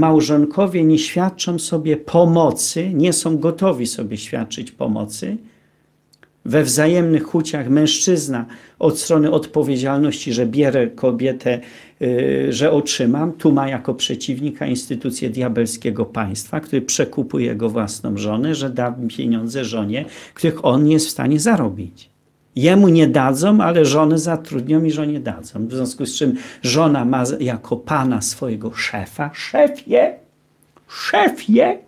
Małżonkowie nie świadczą sobie pomocy, nie są gotowi sobie świadczyć pomocy. We wzajemnych chuciach mężczyzna od strony odpowiedzialności, że bierę kobietę, yy, że otrzymam, tu ma jako przeciwnika instytucję diabelskiego państwa, który przekupuje jego własną żonę, że da pieniądze żonie, których on nie jest w stanie zarobić. Jemu nie dadzą, ale żonę zatrudnią i żonie dadzą. W związku z czym żona ma jako pana swojego szefa, szefie, szefie,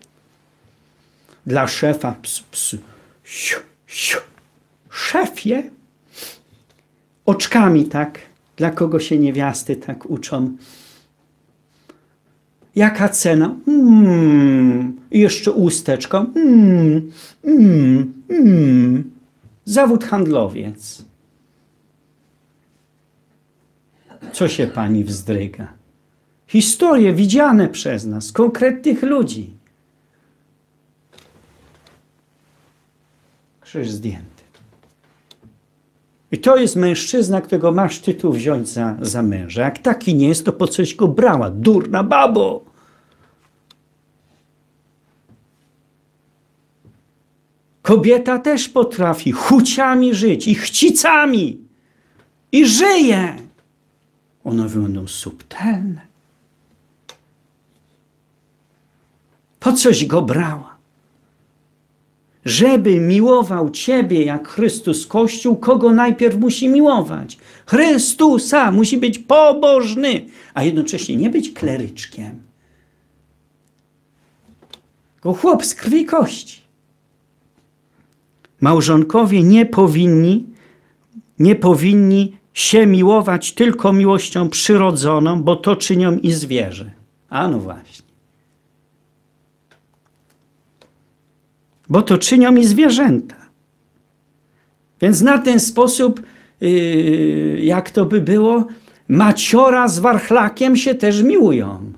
dla szefa ps, ps, siu, siu, szefie, oczkami tak, dla kogo się niewiasty tak uczą. Jaka cena? Mm, I jeszcze usteczką. Mm, mm, mm. Zawód handlowiec. Co się pani wzdryga? Historie widziane przez nas, konkretnych ludzi. Krzyż zdjęty. I to jest mężczyzna, którego masz tytuł wziąć za, za męża. Jak taki nie jest, to po coś go brała. Durna babo! Kobieta też potrafi chuciami żyć i chcicami. I żyje. One będą subtelne. Po coś go brała. Żeby miłował Ciebie jak Chrystus Kościół, kogo najpierw musi miłować? Chrystusa musi być pobożny, a jednocześnie nie być kleryczkiem. Go chłop z krwi kości. Małżonkowie nie powinni, nie powinni się miłować tylko miłością przyrodzoną, bo to czynią i zwierzę. A no właśnie. Bo to czynią i zwierzęta. Więc na ten sposób, yy, jak to by było, maciora z warchlakiem się też miłują.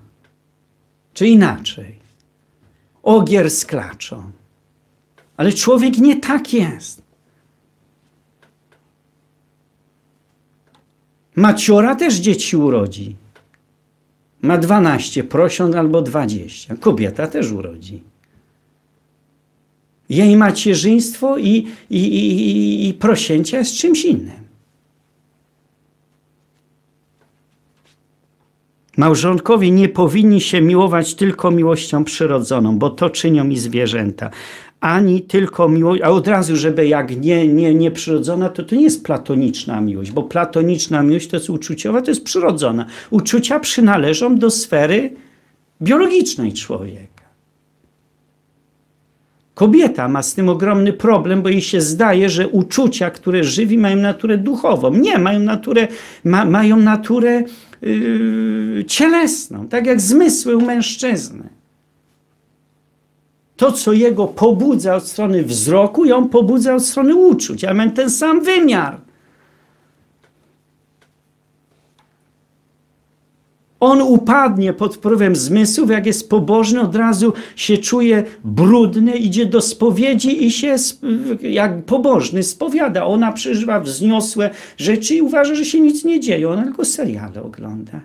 Czy inaczej. Ogier z klaczą. Ale człowiek nie tak jest. Maciora też dzieci urodzi. Ma 12 prosiąt albo 20. Kobieta też urodzi. Jej macierzyństwo i, i, i, i prosięcia jest czymś innym. Małżonkowie nie powinni się miłować tylko miłością przyrodzoną, bo to czynią i zwierzęta ani tylko miłość, a od razu, żeby jak nie, nie, nieprzyrodzona, to to nie jest platoniczna miłość, bo platoniczna miłość to jest uczuciowa, to jest przyrodzona. Uczucia przynależą do sfery biologicznej człowieka. Kobieta ma z tym ogromny problem, bo jej się zdaje, że uczucia, które żywi, mają naturę duchową. Nie, mają naturę, ma, mają naturę yy, cielesną, tak jak zmysły u mężczyzny to, co jego pobudza od strony wzroku, ją pobudza od strony uczuć. Ja mam ten sam wymiar. On upadnie pod wpływem zmysłów, jak jest pobożny, od razu się czuje brudny, idzie do spowiedzi i się jak pobożny spowiada. Ona przeżywa wzniosłe rzeczy i uważa, że się nic nie dzieje. Ona tylko seriale ogląda.